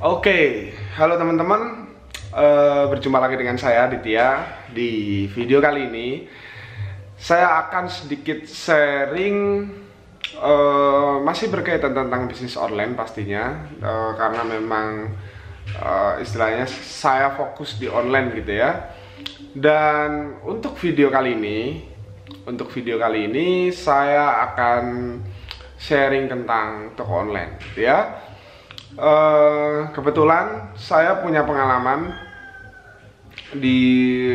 Oke, halo teman-teman. Eh, berjumpa lagi dengan saya Ditya. Di video kali ini saya akan sedikit sharing eh, masih berkaitan tentang bisnis online pastinya Eh, karena memang eh, istilahnya saya fokus di online gitu ya. Dan untuk video kali ini, untuk video kali ini saya akan sharing tentang toko online gitu ya. Eh, kebetulan saya punya pengalaman di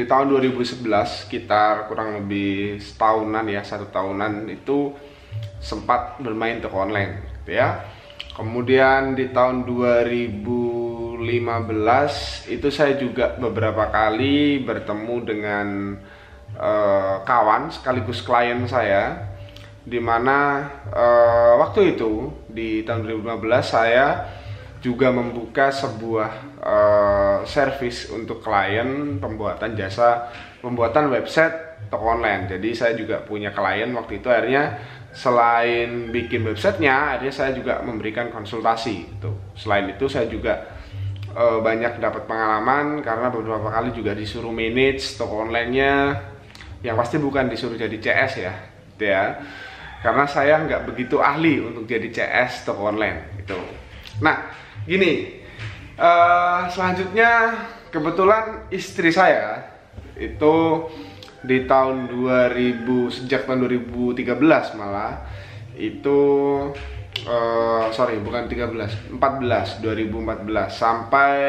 tahun 2011 sekitar kurang lebih setahunan ya satu tahunan itu sempat bermain toko online gitu ya. Kemudian di tahun 2015 itu saya juga beberapa kali bertemu dengan eh, kawan sekaligus klien saya di mana eh, waktu itu di tahun 2015 saya juga membuka sebuah eh, service untuk klien pembuatan jasa pembuatan website toko online. Jadi saya juga punya klien waktu itu akhirnya selain bikin websitenya, akhirnya saya juga memberikan konsultasi. Itu. Selain itu saya juga eh, banyak dapat pengalaman karena beberapa kali juga disuruh manage toko online-nya. Yang pasti bukan disuruh jadi CS ya, gitu ya. Karena saya nggak begitu ahli untuk jadi CS toko online gitu. Nah, gini eh, selanjutnya kebetulan istri saya itu di tahun 2000 sejak tahun 2013 malah itu eh, sorry bukan 13 14 2014 sampai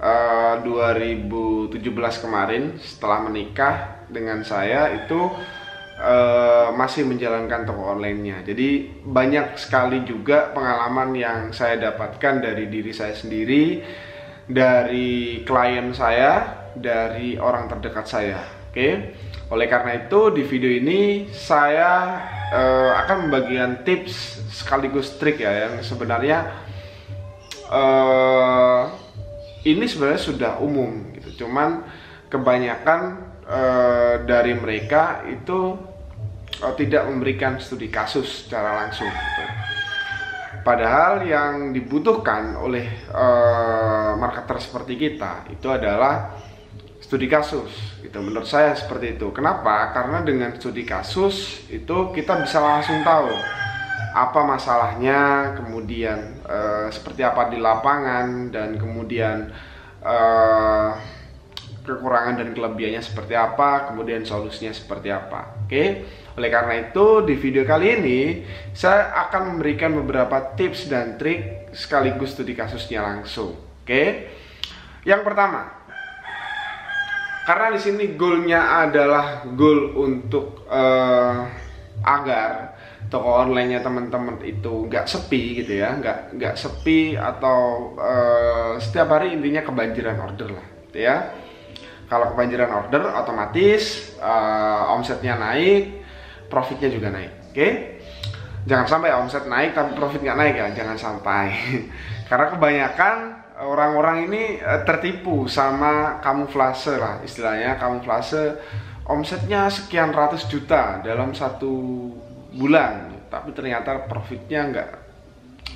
eh, 2017 kemarin setelah menikah dengan saya itu eh, masih menjalankan toko online-nya. Jadi banyak sekali juga pengalaman yang saya dapatkan dari diri saya sendiri, dari klien saya, dari orang terdekat saya. Oke. Oleh karena itu di video ini saya eh, akan membagikan tips sekaligus trik ya yang sebenarnya eh, ini sebenarnya sudah umum gitu. Cuman kebanyakan eh, dari mereka itu tidak memberikan studi kasus secara langsung. Gitu. Padahal yang dibutuhkan oleh eh, marketer seperti kita itu adalah studi kasus. Gitu. Menurut saya seperti itu. Kenapa? Karena dengan studi kasus itu kita bisa langsung tahu apa masalahnya, kemudian eh, seperti apa di lapangan dan kemudian eh, kekurangan dan kelebihannya seperti apa, kemudian solusinya seperti apa. Oke. Oleh karena itu, di video kali ini saya akan memberikan beberapa tips dan trik sekaligus studi kasusnya langsung. Oke. Yang pertama, karena di sini goalnya adalah goal untuk eh, agar toko online-nya teman-teman itu nggak sepi gitu ya, nggak nggak sepi atau eh, setiap hari intinya kebanjiran order lah, gitu ya kalau kebanjiran order otomatis uh, omsetnya naik profitnya juga naik oke? Jangan sampai omset naik tapi profit nggak naik ya jangan sampai. Karena kebanyakan orang-orang ini uh, tertipu sama kamuflase lah istilahnya kamuflase omsetnya sekian ratus juta dalam satu bulan tapi ternyata profitnya nggak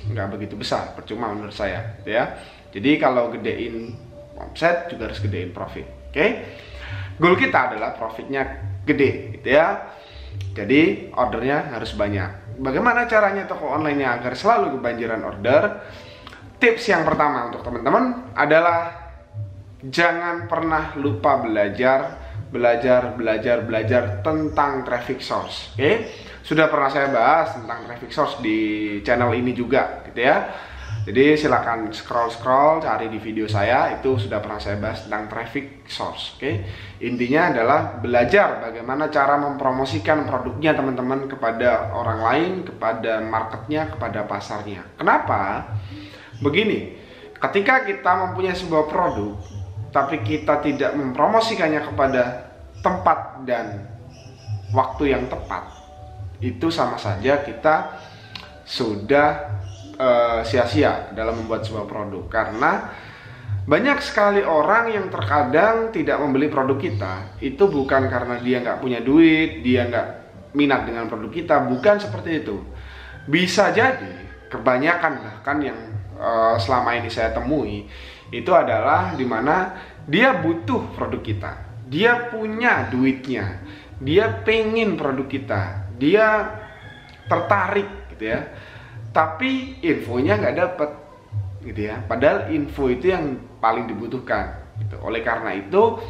nggak begitu besar percuma menurut saya ya. Jadi kalau gedein omset juga harus gedein profit okay? goal kita adalah profitnya gede, gitu ya. Jadi ordernya harus banyak. Bagaimana caranya toko online-nya agar selalu kebanjiran order? Tips yang pertama untuk teman-teman adalah jangan pernah lupa belajar, belajar, belajar, belajar tentang traffic source. Oke, okay? sudah pernah saya bahas tentang traffic source di channel ini juga, gitu ya jadi silakan scroll scroll cari di video saya itu sudah pernah saya bahas tentang traffic source. Oke, okay? intinya adalah belajar bagaimana cara mempromosikan produknya teman-teman kepada orang lain, kepada marketnya, kepada pasarnya. Kenapa? Begini, ketika kita mempunyai sebuah produk, tapi kita tidak mempromosikannya kepada tempat dan waktu yang tepat, itu sama saja kita sudah sia-sia uh, dalam membuat sebuah produk. Karena banyak sekali orang yang terkadang tidak membeli produk kita. Itu bukan karena dia nggak punya duit dia nggak minat dengan produk kita. Bukan seperti itu. Bisa jadi kebanyakan bahkan yang uh, selama ini saya temui itu adalah di mana dia butuh produk kita. Dia punya duitnya. Dia pengen produk kita. Dia tertarik gitu ya tapi infonya nggak dapet gitu ya. Padahal info itu yang paling dibutuhkan gitu. oleh karena itu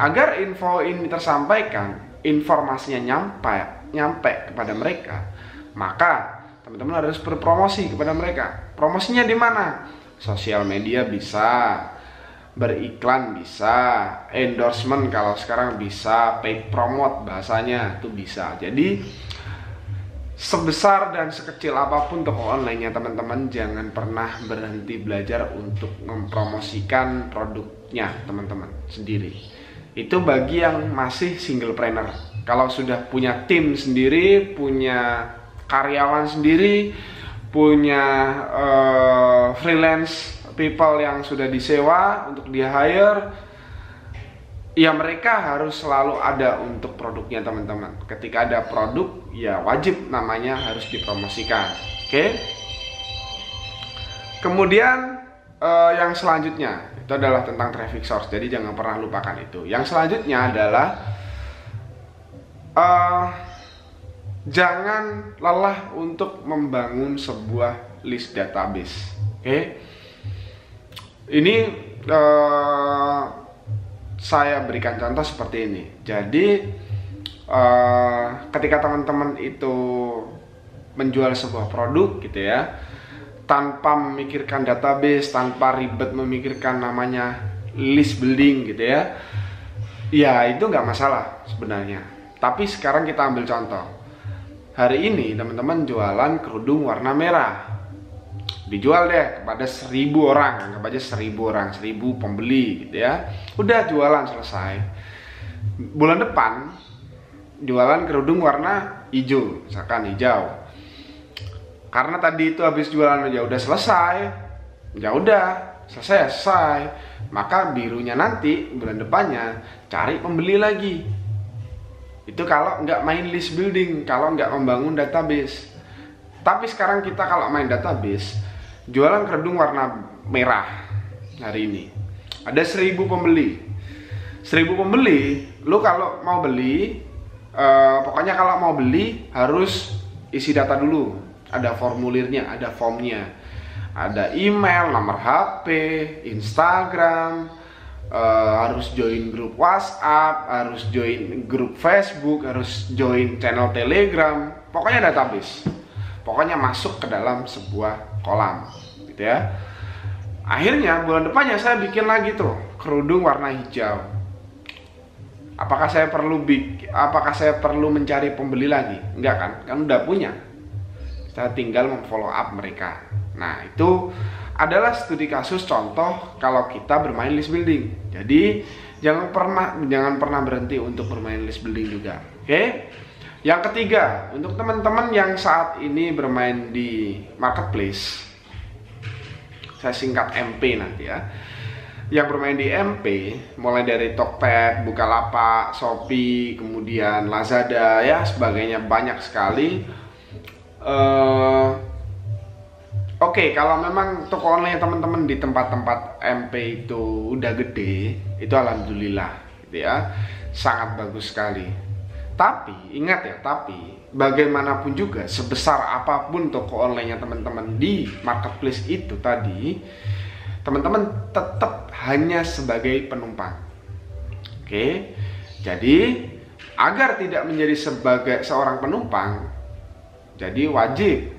agar info ini tersampaikan informasinya nyampe nyampe kepada mereka maka teman-teman harus berpromosi kepada mereka. Promosinya di mana? Sosial media bisa beriklan bisa endorsement kalau sekarang bisa paid promote bahasanya itu bisa. Jadi sebesar dan sekecil apa pun toko online-nya teman-teman. Jangan pernah berhenti belajar untuk mempromosikan produknya teman-teman sendiri. Itu bagi yang masih single planner. Kalau sudah punya tim sendiri punya karyawan sendiri punya uh, freelance people yang sudah disewa untuk di hire ya mereka harus selalu ada untuk produknya teman-teman. Ketika ada produk ya wajib namanya harus dipromosikan. Oke? Kemudian uh, yang selanjutnya itu adalah tentang traffic source. Jadi jangan pernah lupakan itu. Yang selanjutnya adalah uh, jangan lelah untuk membangun sebuah list database. Oke, ini uh, saya berikan contoh seperti ini. Jadi uh, ketika teman-teman itu menjual sebuah produk, gitu ya, tanpa memikirkan database, tanpa ribet memikirkan namanya list building, gitu ya, ya itu nggak masalah sebenarnya. Tapi sekarang kita ambil contoh hari ini teman-teman jualan kerudung warna merah dijual deh kepada seribu orang anggap aja seribu orang seribu pembeli gitu ya. Udah jualan selesai. Bulan depan jualan kerudung warna hijau misalkan hijau. Karena tadi itu habis jualan aja udah selesai. Ya udah selesai selesai maka birunya nanti bulan depannya cari pembeli lagi. Itu kalau nggak main list building, kalau nggak membangun database. Tapi sekarang kita kalau main database, jualan kerudung warna merah hari ini. Ada seribu pembeli. Seribu pembeli, lu kalau mau beli, uh, pokoknya kalau mau beli harus isi data dulu. Ada formulirnya, ada formnya. Ada email, nomor HP, Instagram, uh, harus join grup WhatsApp, harus join grup Facebook, harus join channel Telegram, pokoknya database. Pokoknya masuk ke dalam sebuah kolam, gitu ya. Akhirnya bulan depannya saya bikin lagi tuh kerudung warna hijau. Apakah saya perlu bik, apakah saya perlu mencari pembeli lagi? Enggak kan? Kan udah punya. Saya tinggal memfollow up mereka. Nah, itu adalah studi kasus contoh kalau kita bermain list building. Jadi jangan pernah jangan pernah berhenti untuk bermain list building juga. Oke? Yang ketiga, untuk teman-teman yang saat ini bermain di marketplace, saya singkat MP nanti ya. Yang bermain di MP, mulai dari Tokped, Bukalapak, Shopee, kemudian Lazada ya sebagainya banyak sekali. Uh, Oke, okay, kalau memang toko online teman-teman di tempat-tempat MP itu udah gede, itu alhamdulillah, gitu ya, sangat bagus sekali. Tapi ingat ya, tapi bagaimanapun juga sebesar apa pun toko online-nya teman-teman di marketplace itu tadi, teman-teman tetap hanya sebagai penumpang. Oke, jadi agar tidak menjadi sebagai seorang penumpang, jadi wajib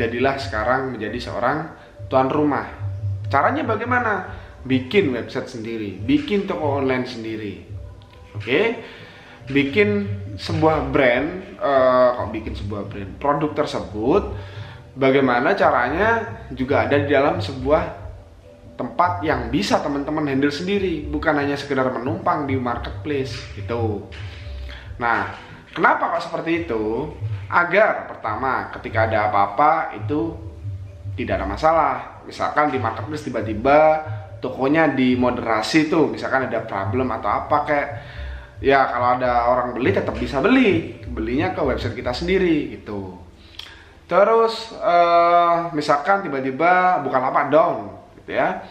jadilah sekarang menjadi seorang tuan rumah. Caranya bagaimana? Bikin website sendiri, bikin toko online sendiri. Oke? Okay? Bikin sebuah brand, uh, kok bikin sebuah brand, produk tersebut bagaimana caranya juga ada di dalam sebuah tempat yang bisa teman-teman handle sendiri, bukan hanya sekedar menumpang di marketplace gitu. Nah, kenapa kok seperti itu? agar pertama ketika ada apa-apa itu tidak ada masalah misalkan di marketplace tiba-tiba tokonya dimoderasi tuh misalkan ada problem atau apa kayak ya kalau ada orang beli tetap bisa beli belinya ke website kita sendiri gitu Terus uh, misalkan tiba-tiba bukan apa down gitu ya.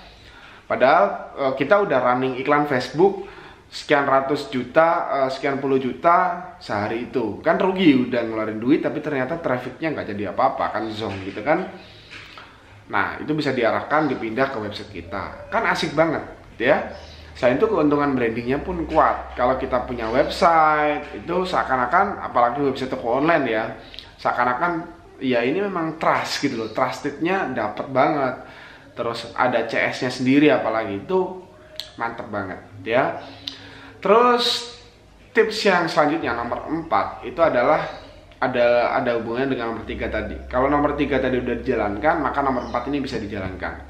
Padahal uh, kita udah running iklan Facebook sekian ratus juta, uh, sekian puluh juta sehari itu. Kan rugi udah ngeluarin duit tapi ternyata trafficnya nggak jadi apa-apa kan zong gitu kan. Nah, itu bisa diarahkan dipindah ke website kita. Kan asik banget gitu ya. Selain itu keuntungan brandingnya pun kuat. Kalau kita punya website itu seakan-akan apalagi website toko online ya, seakan-akan ya ini memang trust gitu loh. Trustednya dapat banget. Terus ada CS-nya sendiri apalagi itu mantep banget ya. Terus tips yang selanjutnya nomor 4 itu adalah ada ada hubungannya dengan nomor 3 tadi. Kalau nomor 3 tadi udah dijalankan maka nomor 4 ini bisa dijalankan.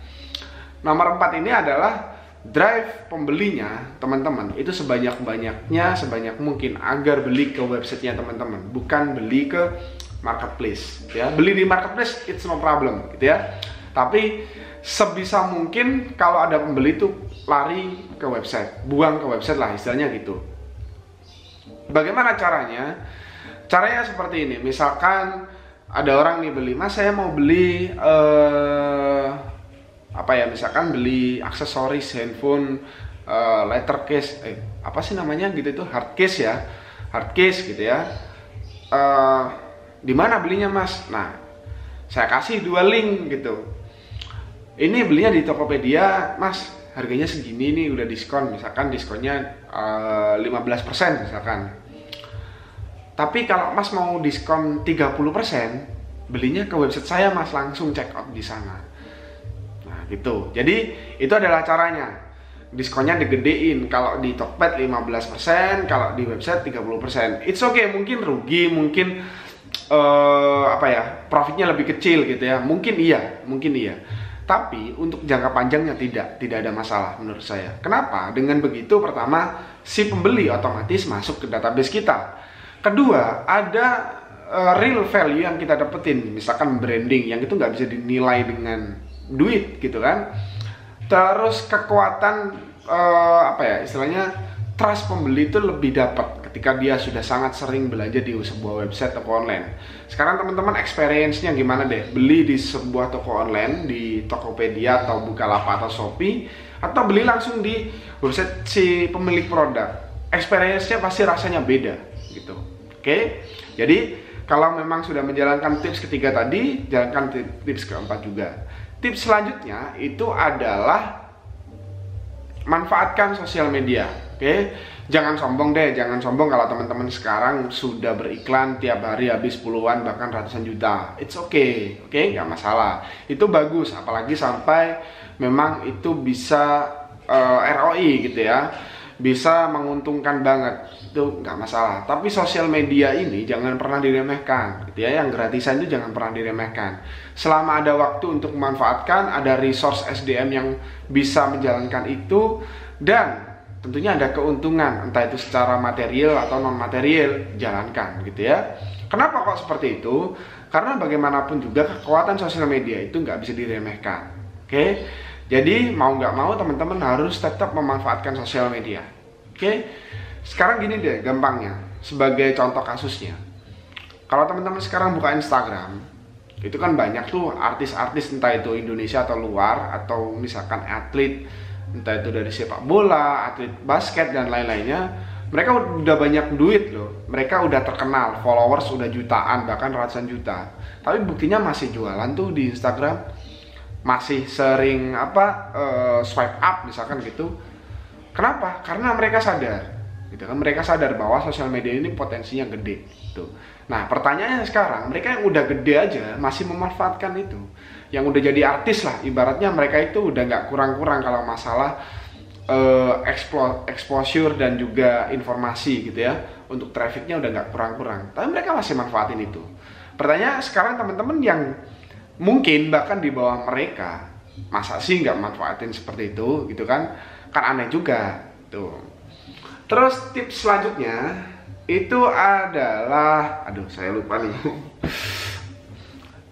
Nomor 4 ini adalah drive pembelinya teman-teman itu sebanyak-banyaknya sebanyak mungkin agar beli ke websitenya teman-teman bukan beli ke marketplace ya. Beli di marketplace it's no problem gitu ya. Tapi sebisa mungkin kalau ada pembeli itu lari ke website buang ke website lah istilahnya gitu. Bagaimana caranya? Caranya seperti ini misalkan ada orang nih beli mas saya mau beli uh, apa ya misalkan beli aksesoris handphone uh, letter case eh, apa sih namanya gitu itu? Hard case ya. Hard case gitu ya. Uh, di mana belinya mas? Nah saya kasih dua link gitu. Ini belinya di Tokopedia mas. Harganya segini nih udah diskon. Misalkan diskonnya uh, eh, 15% misalkan. Tapi kalau mas mau diskon 30% belinya ke website saya mas. Langsung check out di sana gitu. Jadi itu adalah caranya. Diskonnya digedein. Kalau di Tokped 15% kalau di website 30% it's okay mungkin rugi mungkin uh, apa ya profitnya lebih kecil gitu ya. Mungkin iya mungkin iya. Tapi untuk jangka panjangnya tidak tidak ada masalah menurut saya. Kenapa? Dengan begitu pertama si pembeli otomatis masuk ke database kita. Kedua ada uh, real value yang kita dapetin. Misalkan branding yang itu nggak bisa dinilai dengan duit gitu kan terus kekuatan uh, apa ya istilahnya trust pembeli itu lebih dapat ketika dia sudah sangat sering belanja di sebuah website toko online. Sekarang teman-teman experience-nya gimana deh? Beli di sebuah toko online di Tokopedia atau Bukalapak atau Shopee atau beli langsung di website si pemilik produk. Experience-nya pasti rasanya beda gitu. Oke. Jadi kalau memang sudah menjalankan tips ketiga tadi, jalankan tips keempat juga. Tips selanjutnya itu adalah manfaatkan sosial media. Oke jangan sombong deh, jangan sombong kalau teman-teman sekarang sudah beriklan tiap hari habis puluhan bahkan ratusan juta. It's okay, oke, okay? nggak masalah. Itu bagus, apalagi sampai memang itu bisa uh, eh, ROI gitu ya, bisa menguntungkan banget. Itu nggak masalah. Tapi sosial media ini jangan pernah diremehkan, gitu ya. Yang gratisan itu jangan pernah diremehkan. Selama ada waktu untuk memanfaatkan, ada resource SDM yang bisa menjalankan itu dan tentunya ada keuntungan entah itu secara material atau non material jalankan gitu ya kenapa kok seperti itu karena bagaimanapun juga kekuatan sosial media itu nggak bisa diremehkan oke jadi mau nggak mau teman-teman harus tetap memanfaatkan sosial media. Oke? Sekarang gini deh gampangnya. Sebagai contoh kasusnya. Kalau teman-teman sekarang buka Instagram itu kan banyak tuh artis-artis entah itu Indonesia atau luar atau misalkan atlet entah itu dari sepak bola, atlet basket dan lain-lainnya, mereka udah banyak duit loh. Mereka udah terkenal, followers udah jutaan bahkan ratusan juta. Tapi buktinya masih jualan tuh di Instagram, masih sering apa uh, swipe up misalkan gitu. Kenapa? Karena mereka sadar, gitu kan? Mereka sadar bahwa sosial media ini potensinya gede. Gitu. Nah pertanyaannya sekarang, mereka yang udah gede aja masih memanfaatkan itu yang udah jadi artis lah ibaratnya mereka itu udah nggak kurang-kurang kalau masalah uh, exposure dan juga informasi gitu ya untuk trafficnya udah nggak kurang-kurang tapi mereka masih manfaatin itu pertanyaan sekarang teman-teman yang mungkin bahkan di bawah mereka masa sih nggak manfaatin seperti itu gitu kan kan aneh juga tuh terus tips selanjutnya itu adalah aduh saya lupa nih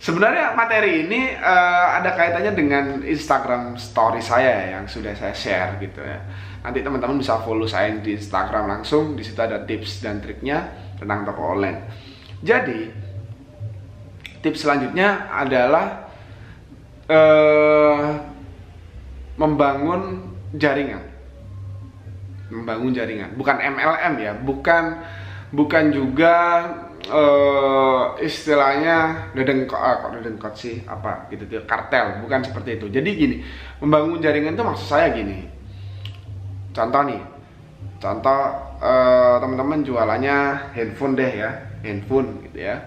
Sebenarnya materi ini uh, ada kaitannya dengan Instagram story saya yang sudah saya share gitu ya. Nanti teman-teman bisa follow saya di Instagram langsung. Di situ ada tips dan triknya tentang toko online. Jadi tips selanjutnya adalah uh, membangun jaringan. Membangun jaringan. Bukan MLM ya bukan bukan juga uh, istilahnya dedengkot ah, kok dedengkot sih? Apa gitu tuh kartel. Bukan seperti itu. Jadi gini membangun jaringan itu maksud saya gini. Contoh nih contoh uh, teman-teman jualannya handphone deh ya handphone gitu ya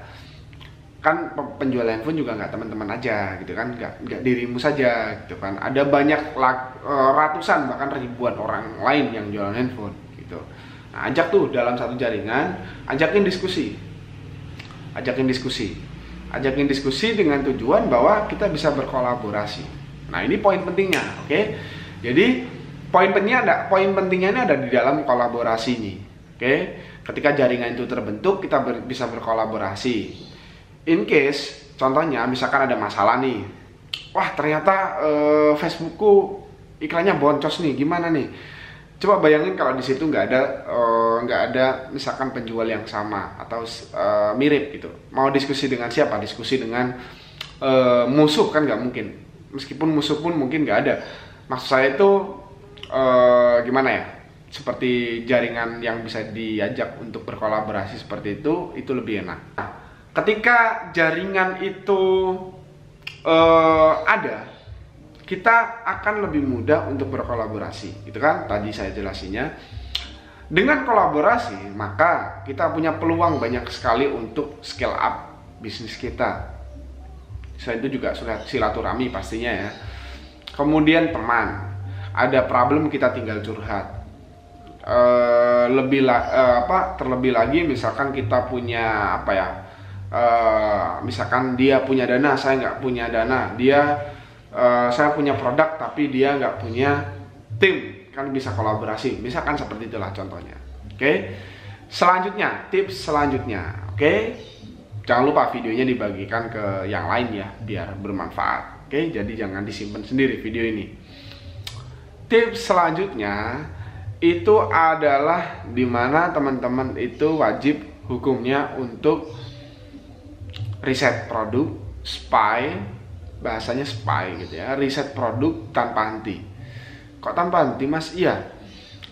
kan penjual handphone juga nggak teman-teman aja gitu kan. Nggak nggak dirimu saja gitu kan. Ada banyak uh, ratusan bahkan ribuan orang lain yang jualan handphone gitu. Nah, ajak tuh dalam satu jaringan ajakin diskusi. Ajakin diskusi. Ajakin diskusi dengan tujuan bahwa kita bisa berkolaborasi. Nah ini poin pentingnya oke? Okay? jadi poin pentingnya ada poin pentingnya ini ada di dalam kolaborasi ini oke? Okay? ketika jaringan itu terbentuk kita ber, bisa berkolaborasi in case contohnya misalkan ada masalah nih. Wah ternyata uh, Facebookku iklannya boncos nih gimana nih? Coba bayangin kalau di situ nggak ada uh, nggak ada misalkan penjual yang sama atau uh, mirip gitu. Mau diskusi dengan siapa? Diskusi dengan uh, musuh kan nggak mungkin. Meskipun musuh pun mungkin nggak ada. Maksud saya itu uh, gimana ya? Seperti jaringan yang bisa diajak untuk berkolaborasi seperti itu itu lebih enak ketika jaringan itu uh, ada kita akan lebih mudah untuk berkolaborasi gitu kan? Tadi saya jelasinya dengan kolaborasi maka kita punya peluang banyak sekali untuk scale up bisnis kita. Selain itu juga sudah silaturahmi pastinya ya. Kemudian teman ada problem kita tinggal curhat. E, lebih la, e, apa terlebih lagi misalkan kita punya apa ya e, misalkan dia punya dana saya nggak punya dana. Dia uh, saya punya produk tapi dia nggak punya tim. Kan bisa kolaborasi. Misalkan seperti itulah contohnya. Oke? Okay? selanjutnya tips selanjutnya. Oke? Okay? jangan lupa videonya dibagikan ke yang lain ya biar bermanfaat. Oke? Okay? jadi jangan disimpan sendiri video ini. Tips selanjutnya itu adalah di mana teman-teman itu wajib hukumnya untuk riset produk spy bahasanya spy gitu ya. Riset produk tanpa henti kok tanpa henti mas? Iya.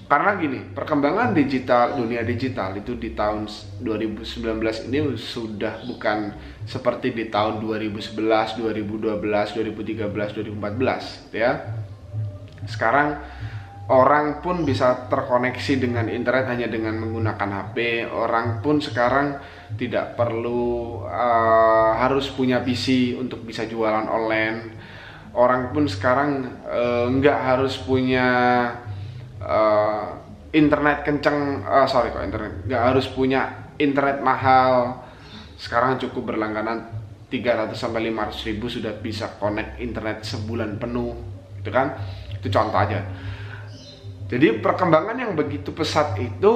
Karena gini perkembangan digital dunia digital itu di tahun 2019 ini sudah bukan seperti di tahun 2011 2012 2013 2014 ya. Sekarang orang pun bisa terkoneksi dengan internet hanya dengan menggunakan HP orang pun sekarang tidak perlu uh, harus punya PC untuk bisa jualan online. Orang pun sekarang uh, nggak harus punya uh, internet kenceng uh, sorry kok internet nggak harus punya internet mahal. Sekarang cukup berlangganan 300 sampai 500 ribu sudah bisa connect internet sebulan penuh itu kan? Itu contoh aja. Jadi perkembangan yang begitu pesat itu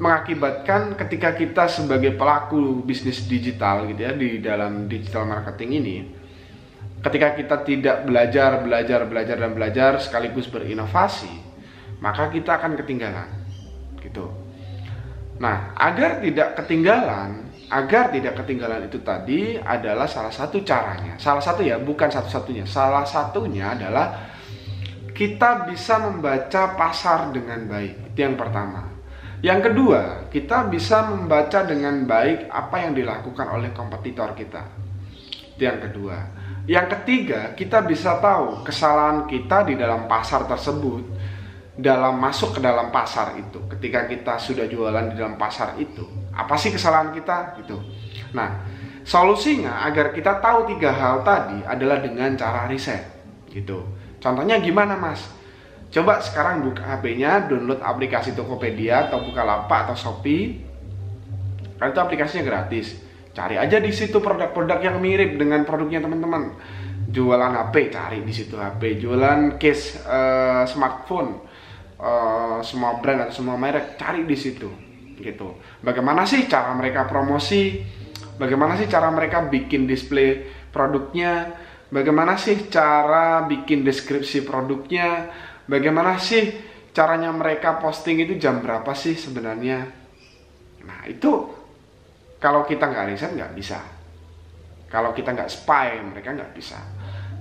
mengakibatkan ketika kita sebagai pelaku bisnis digital gitu ya di dalam digital marketing ini ketika kita tidak belajar belajar belajar dan belajar sekaligus berinovasi maka kita akan ketinggalan gitu. Nah agar tidak ketinggalan agar tidak ketinggalan itu tadi adalah salah satu caranya. Salah satu ya bukan satu-satunya. Salah satunya adalah kita bisa membaca pasar dengan baik. Itu yang pertama yang kedua, kita bisa membaca dengan baik apa yang dilakukan oleh kompetitor kita. Itu yang kedua. Yang ketiga, kita bisa tahu kesalahan kita di dalam pasar tersebut dalam masuk ke dalam pasar itu. Ketika kita sudah jualan di dalam pasar itu, apa sih kesalahan kita gitu. Nah, solusinya agar kita tahu tiga hal tadi adalah dengan cara riset gitu. Contohnya gimana, Mas? Coba sekarang buka HP-nya, download aplikasi Tokopedia atau Bukalapak atau Shopee. Karena itu aplikasinya gratis. Cari aja di situ produk-produk yang mirip dengan produknya teman-teman. Jualan HP, cari di situ HP. Jualan case uh, smartphone, uh, semua brand atau semua merek, cari di situ. Gitu. Bagaimana sih cara mereka promosi? Bagaimana sih cara mereka bikin display produknya? Bagaimana sih cara bikin deskripsi produknya? Bagaimana sih caranya mereka posting itu jam berapa sih sebenarnya? Nah itu kalau kita nggak riset nggak bisa. Kalau kita nggak spy mereka nggak bisa.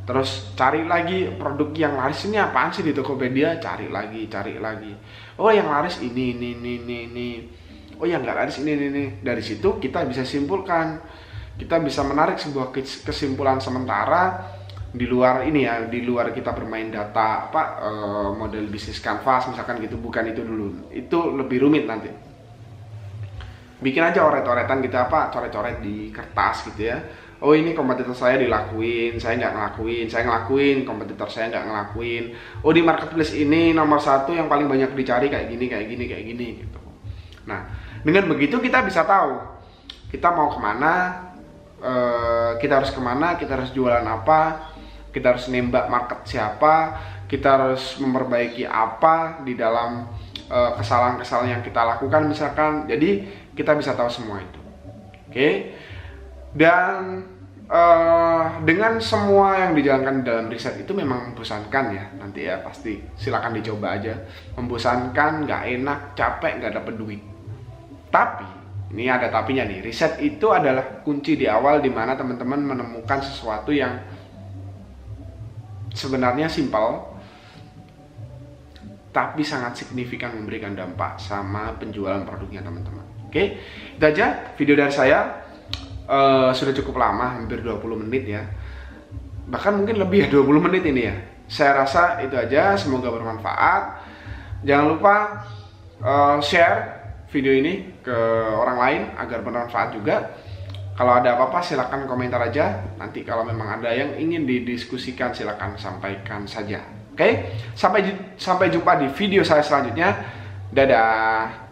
Terus cari lagi produk yang laris. Ini apaan sih di Tokopedia? Cari lagi cari lagi. Oh yang laris ini ini ini ini, ini. oh yang nggak laris ini ini ini. Dari situ kita bisa simpulkan. Kita bisa menarik sebuah kesimpulan sementara di luar ini ya di luar kita bermain data apa uh, model bisnis canvas misalkan gitu bukan itu dulu. Itu lebih rumit nanti. Bikin aja oret-oretan gitu apa coret-coret di kertas gitu ya. Oh ini kompetitor saya dilakuin saya nggak ngelakuin saya ngelakuin kompetitor saya nggak ngelakuin. Oh di marketplace ini nomor satu yang paling banyak dicari kayak gini kayak gini kayak gini gitu. Nah dengan begitu kita bisa tahu kita mau ke mana uh, kita harus ke mana kita harus jualan apa kita harus nembak market siapa kita harus memperbaiki apa di dalam uh, kesalahan-kesalahan yang kita lakukan misalkan. Jadi kita bisa tahu semua itu. Oke? Okay? dan uh, dengan semua yang dijalankan dalam riset itu memang membosankan ya. Nanti ya pasti silakan dicoba aja. Membosankan nggak enak capek nggak dapet duit. Tapi ini ada tapinya nih. Riset itu adalah kunci di awal di mana teman-teman menemukan sesuatu yang sebenarnya simpel tapi sangat signifikan memberikan dampak sama penjualan produknya teman-teman. Oke, itu aja video dari saya. Uh, sudah cukup lama, hampir 20 menit ya. Bahkan mungkin lebih ya 20 menit ini ya. Saya rasa itu aja, semoga bermanfaat. Jangan lupa uh, share video ini ke orang lain agar bermanfaat juga. Kalau ada apa-apa silahkan komentar aja. Nanti kalau memang ada yang ingin didiskusikan silahkan sampaikan saja. Oke, sampai sampai jumpa di video saya selanjutnya. Dadah.